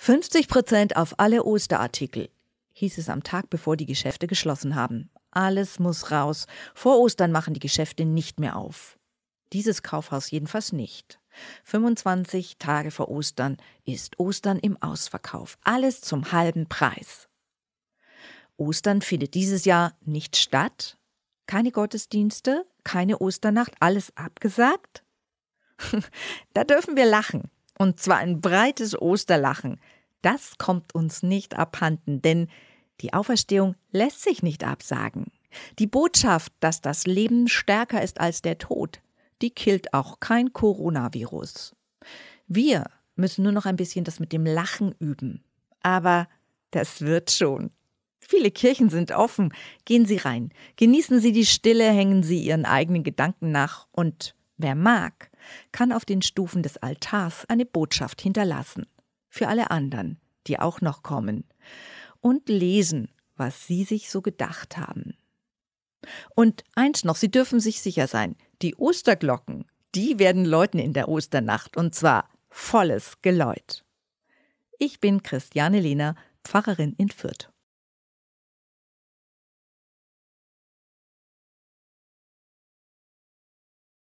50 Prozent auf alle Osterartikel, hieß es am Tag, bevor die Geschäfte geschlossen haben. Alles muss raus. Vor Ostern machen die Geschäfte nicht mehr auf. Dieses Kaufhaus jedenfalls nicht. 25 Tage vor Ostern ist Ostern im Ausverkauf. Alles zum halben Preis. Ostern findet dieses Jahr nicht statt. Keine Gottesdienste, keine Osternacht, alles abgesagt? da dürfen wir lachen. Und zwar ein breites Osterlachen. Das kommt uns nicht abhanden, denn die Auferstehung lässt sich nicht absagen. Die Botschaft, dass das Leben stärker ist als der Tod, die killt auch kein Coronavirus. Wir müssen nur noch ein bisschen das mit dem Lachen üben. Aber das wird schon. Viele Kirchen sind offen. Gehen Sie rein. Genießen Sie die Stille, hängen Sie Ihren eigenen Gedanken nach und wer mag, kann auf den Stufen des Altars eine Botschaft hinterlassen. Für alle anderen, die auch noch kommen. Und lesen, was Sie sich so gedacht haben. Und eins noch, Sie dürfen sich sicher sein, die Osterglocken, die werden läuten in der Osternacht und zwar volles Geläut. Ich bin Christiane Lehner, Pfarrerin in Fürth.